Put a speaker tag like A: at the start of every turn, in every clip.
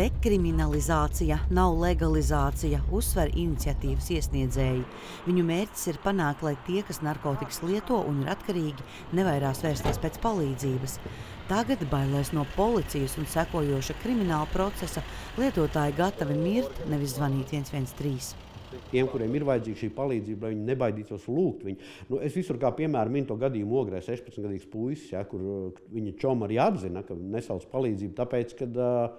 A: Dekriminalizācija nav legalizācija, uzsver iniciatīvas iesniedzēji. Viņu mērķis ir panākt, lai tie, kas narkotikas lieto un ir atkarīgi, nevairās vērsties pēc palīdzības. Tagad, bailēs no policijas un sekojoša krimināla procesa, lietotāji gatavi mirt, nevis zvanīt 113
B: tiem, kuriem ir vajadzīga šī palīdzība, lai viņi nebaidītos lūgt viņu. Nu, es visur kā piemēru minu to gadījumu ogrē 16-gadīgs puisis, ja, kur uh, viņa čoma arī atzina, ka nesauc palīdzību, tāpēc, ka uh,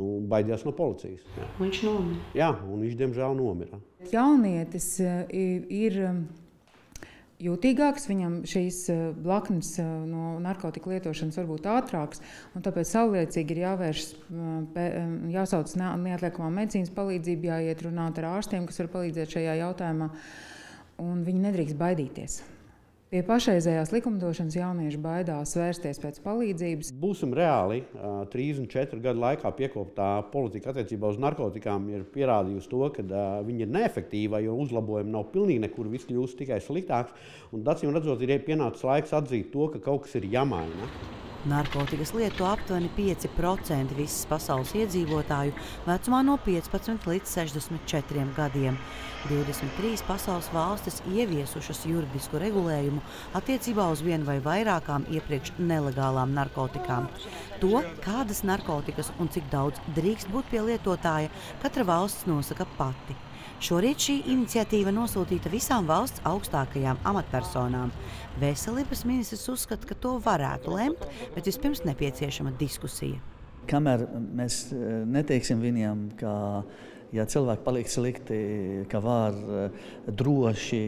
B: nu, baidījās no policijas.
A: Jā. Viņš nomira.
B: Jā, un viņš diemžēl nomira.
C: Jaunietis uh, ir um, jūtīgāks, viņam šīs eh, blaknes eh, no narkotiku lietošanas var būt ātrākas, un tāpēc saulēcīgi ir jāvēršas, eh, jāsauc neatliekamā medicīnas palīdzība, jāiet runāt ar ārstiem, kas var palīdzēt šajā jautājumā, un viņi nedrīkst baidīties. Pie pašreizējās likumdošanas jaunieši baidās vērsties pēc palīdzības.
B: Būsim reāli. 34 gadu laikā piekoptā politika attiecībā uz narkotikām ir pierādījusi to, ka viņi ir neefektīva, jo uzlabojumi nav pilnīgi nekur, viss kļūst tikai sliktāks. Un, acīm redzot, ir pienācis laiks atzīt to, ka kaut kas ir jāmaina.
A: Narkotikas lieto aptuveni 5% visas pasaules iedzīvotāju vecumā no 15 līdz 64 gadiem. 23 pasaules valstis ieviesušas juridisku regulējumu attiecībā uz vienu vai vairākām iepriekš nelegālām narkotikām. To, kādas narkotikas un cik daudz drīkst būt pie lietotāja, katra valsts nosaka pati. Šorīt šī iniciatīva nosūtīta visām valsts augstākajām amatpersonām. Veselības ministrs uzskata, ka to varētu lemt, bet vispirms nepieciešama diskusija.
D: Kamēr mēs eh, neteiksim viņiem, ka ja cilvēki paliek slikti, ka var eh, droši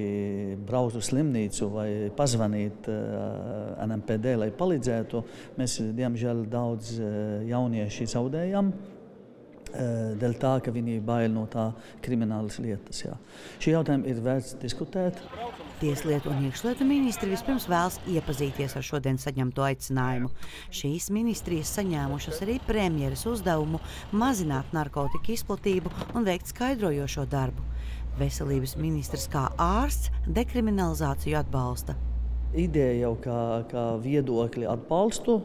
D: braukt uz slimnīcu vai pazvanīt eh, NMPD, lai palīdzētu, mēs diemžēl daudz jaunieši zaudējam. Eh, dēļ tā, ka viņi bail no tā kriminālas lietas. Jā. Šī jautājuma ir vērts diskutēt.
A: Tieslietu un iekšlietu ministri vispirms vēlas iepazīties ar šodien saņemto aicinājumu. Šīs ministrijas saņēmušas arī premjeras uzdevumu mazināt narkotiku izplatību un veikt skaidrojošo darbu. Veselības ministrs kā ārsts dekriminalizāciju atbalsta
D: ideja jau kā, kā viedokļi atbalstu.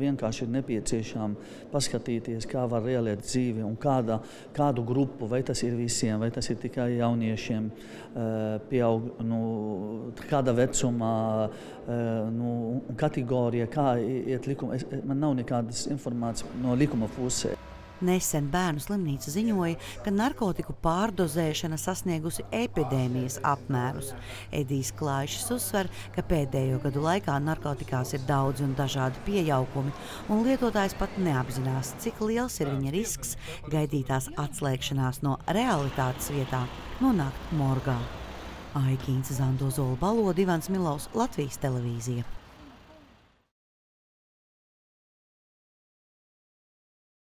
D: Vienkārši ir nepieciešams paskatīties, kā var realizēt dzīvi un kāda, kādu grupu, vai tas ir visiem, vai tas ir tikai jauniešiem, eh, pieaug, nu, kāda vecumā, eh, nu, kategorija, kā iet likuma. Es, man nav nekādas informācijas no likuma pusē.
A: Nesen bērnu slimnīca ziņoja, ka narkotiku pārdozēšana sasniegusi epidēmijas apmērus. Edijs Klaišs uzsver, ka pēdējo gadu laikā narkotikās ir daudz un dažādi piejaukumi, un lietotājs pat neapzinās, cik liels ir viņa risks gaidītās atslēgšanās no realitātes vietā nonākt morgā. Aikīns Zandozola balodi Ivans Milovs, Latvijas televīzija.